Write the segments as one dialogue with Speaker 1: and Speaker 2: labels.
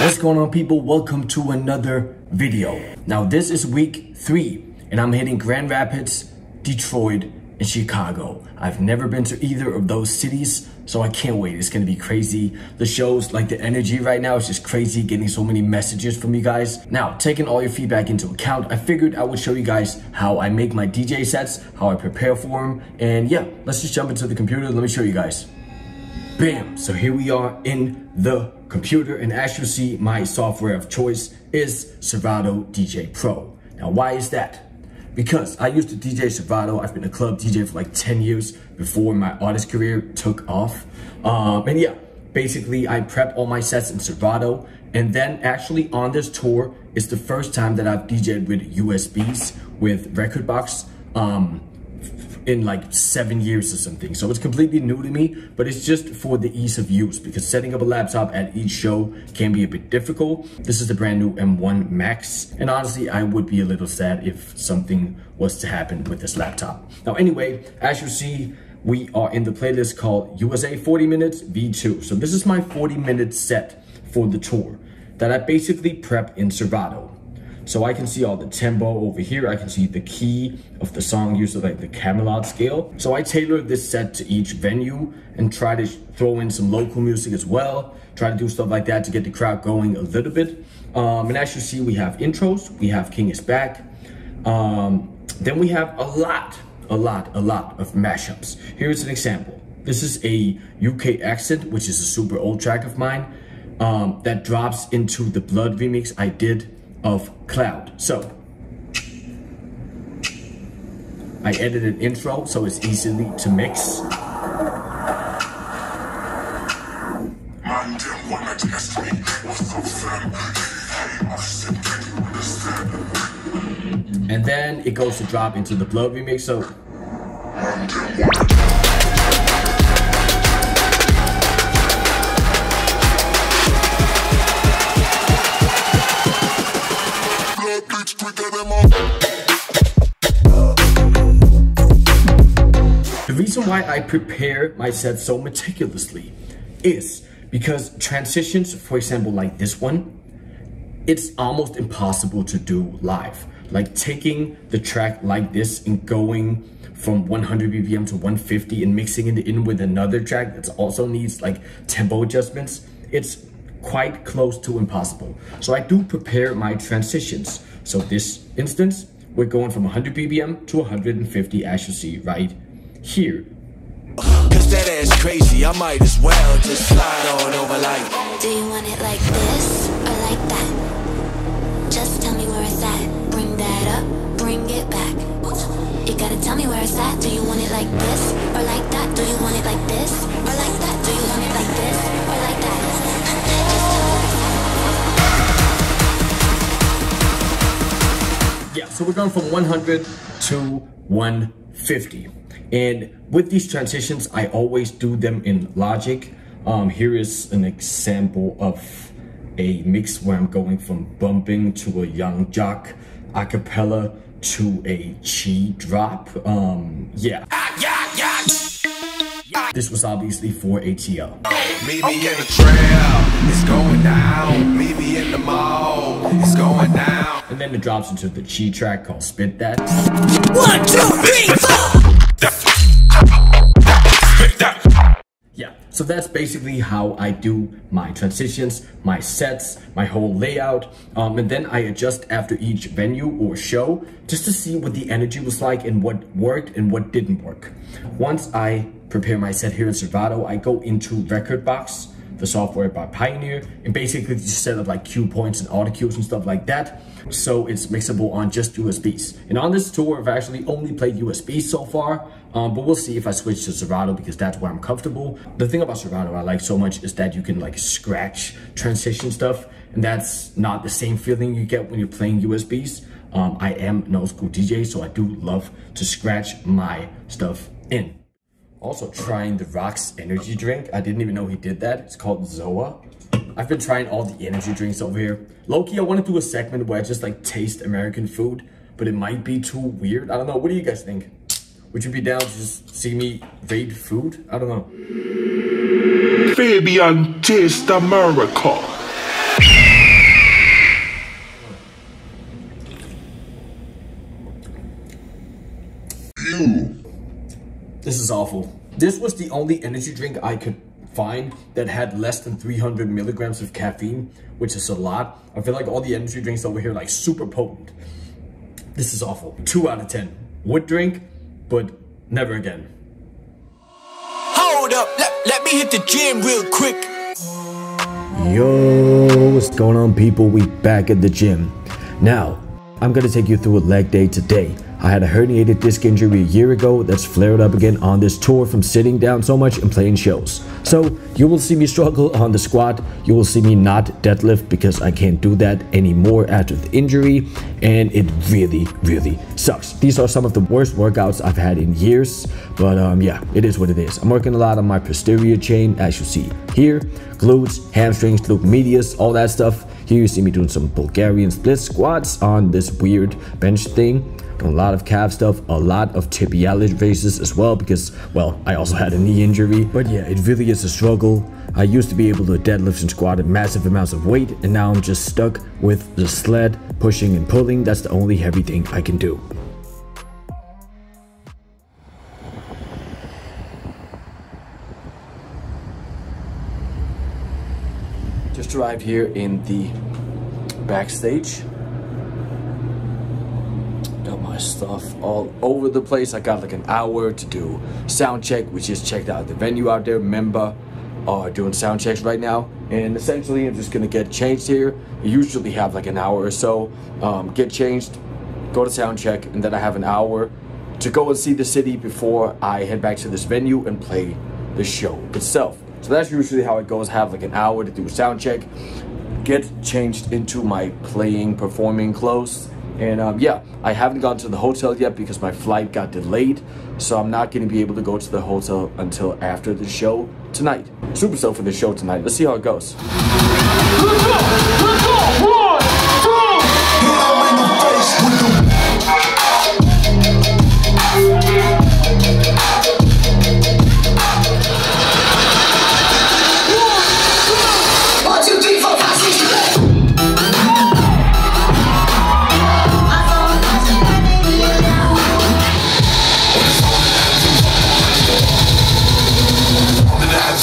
Speaker 1: What's going on people? Welcome to another video. Now this is week three and I'm hitting Grand Rapids, Detroit, and Chicago. I've never been to either of those cities, so I can't wait. It's gonna be crazy. The shows, like the energy right now is just crazy, getting so many messages from you guys. Now, taking all your feedback into account, I figured I would show you guys how I make my DJ sets, how I prepare for them, and yeah, let's just jump into the computer. Let me show you guys. Bam! So here we are in the computer and as you see, my software of choice is Serato DJ Pro. Now why is that? Because I used to DJ Serato, I've been a club DJ for like 10 years before my artist career took off. Um, and yeah, basically I prep all my sets in Serato and then actually on this tour, it's the first time that I've DJed with USBs with Rekordbox. Um, in like seven years or something. So it's completely new to me, but it's just for the ease of use because setting up a laptop at each show can be a bit difficult. This is the brand new M1 Max. And honestly, I would be a little sad if something was to happen with this laptop. Now, anyway, as you see, we are in the playlist called USA 40 Minutes V2. So this is my 40 minute set for the tour that I basically prep in Serato. So I can see all the tempo over here. I can see the key of the song using like the Camelot scale. So I tailor this set to each venue and try to throw in some local music as well. Try to do stuff like that to get the crowd going a little bit. Um, and as you see, we have intros. We have King is Back. Um, then we have a lot, a lot, a lot of mashups. Here's an example. This is a UK accent, which is a super old track of mine um, that drops into the Blood remix I did of cloud. So I edited intro so it's easily to mix. And then it goes to drop into the blow remix. So The reason why I prepare my set so meticulously is because transitions, for example, like this one, it's almost impossible to do live. Like taking the track like this and going from 100 BPM to 150 and mixing it in with another track that also needs like tempo adjustments, it's quite close to impossible. So I do prepare my transitions. So this instance, we're going from 100 BPM to 150 as you see right here.
Speaker 2: Cause that ass crazy, I might as well just slide on over like
Speaker 1: so we're going from 100 to 150. And with these transitions, I always do them in Logic. Um, here is an example of a mix where I'm going from bumping to a Yung Joc a cappella to a chi drop. Um, yeah. This was obviously for ATL.
Speaker 2: Meet me in the trail, it's going down. Meet me in the mall, it's going down.
Speaker 1: And then it drops into the chi track called Spit That.
Speaker 2: One, two, three, four.
Speaker 1: Yeah, so that's basically how I do my transitions, my sets, my whole layout, um, and then I adjust after each venue or show just to see what the energy was like and what worked and what didn't work. Once I prepare my set here in Serato, I go into Rekordbox, the software by Pioneer, and basically just set up like cue points and auto cues and stuff like that. So it's mixable on just USBs. And on this tour, I've actually only played USBs so far, um, but we'll see if I switch to Serato because that's where I'm comfortable. The thing about Serato I like so much is that you can like scratch transition stuff, and that's not the same feeling you get when you're playing USBs. Um, I am an old school DJ, so I do love to scratch my stuff in also trying the Rocks energy drink. I didn't even know he did that. It's called Zoa. I've been trying all the energy drinks over here. Loki, I want to do a segment where I just like taste American food, but it might be too weird. I don't know. What do you guys think? Would you be down to just see me raid food? I don't know.
Speaker 3: Fabian Taste America.
Speaker 1: This is awful. This was the only energy drink I could find that had less than 300 milligrams of caffeine, which is a lot. I feel like all the energy drinks over here like super potent. This is awful. Two out of 10. Would drink, but never again.
Speaker 3: Hold up, let, let me hit the gym real quick.
Speaker 1: Yo, what's going on people? We back at the gym. Now, I'm gonna take you through a leg day today. I had a herniated disc injury a year ago that's flared up again on this tour from sitting down so much and playing shows. So you will see me struggle on the squat, you will see me not deadlift because I can't do that anymore after the injury and it really, really sucks. These are some of the worst workouts I've had in years, but um, yeah, it is what it is. I'm working a lot on my posterior chain as you see here, glutes, hamstrings, glute medius, all that stuff. Here you see me doing some Bulgarian split squats on this weird bench thing a lot of calf stuff, a lot of tibialis raises as well because, well, I also had a knee injury. But yeah, it really is a struggle. I used to be able to deadlift and squat at massive amounts of weight, and now I'm just stuck with the sled, pushing and pulling. That's the only heavy thing I can do. Just arrived here in the backstage my stuff all over the place. I got like an hour to do sound check. We just checked out the venue out there. Member are doing sound checks right now. And essentially, I'm just gonna get changed here. I usually have like an hour or so. Um, get changed, go to sound check, and then I have an hour to go and see the city before I head back to this venue and play the show itself. So that's usually how it goes. Have like an hour to do sound check, get changed into my playing, performing clothes, and um, yeah, I haven't gone to the hotel yet because my flight got delayed. So I'm not going to be able to go to the hotel until after the show tonight. Super stoked for the show tonight. Let's see how it goes.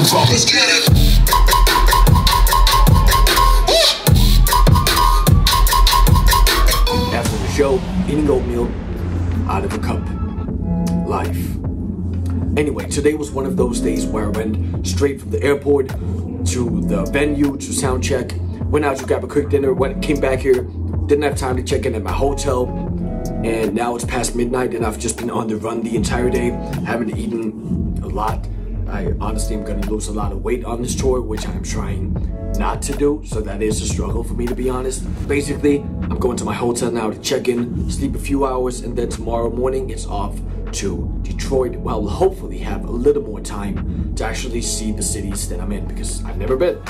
Speaker 1: Let's go! Let's go! One, Let's get it. After the show, eating oatmeal out of a cup. Life. Anyway, today was one of those days where I went straight from the airport to the venue to sound check. Went out to grab a quick dinner. Went came back here. Didn't have time to check in at my hotel. And now it's past midnight and I've just been on the run the entire day. Haven't eaten a lot. I honestly am gonna lose a lot of weight on this tour, which I'm trying not to do. So that is a struggle for me to be honest. Basically, I'm going to my hotel now to check in, sleep a few hours, and then tomorrow morning it's off to Detroit. Well, hopefully have a little more time to actually see the cities that I'm in because I've never been.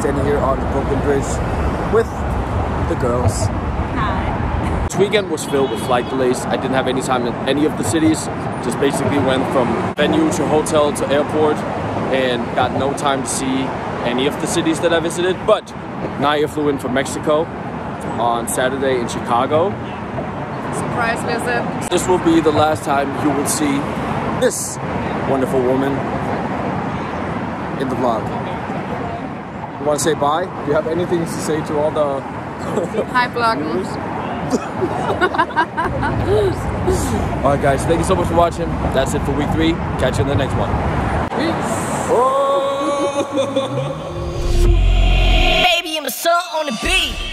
Speaker 1: Standing here on the Brooklyn Bridge with the girls.
Speaker 4: Hi.
Speaker 1: This weekend was filled with flight delays. I didn't have any time in any of the cities. Just basically went from venue to hotel to airport and got no time to see any of the cities that I visited. But Naya flew in from Mexico on Saturday in Chicago.
Speaker 4: Surprise visit.
Speaker 1: This will be the last time you will see this wonderful woman in the vlog. You want to say bye? Do you have anything to say to all the
Speaker 4: Hi, bloggers.
Speaker 1: All right, guys. Thank you so much for watching. That's it for week three. Catch you in the next one.
Speaker 3: Baby, I'm a son on the beat.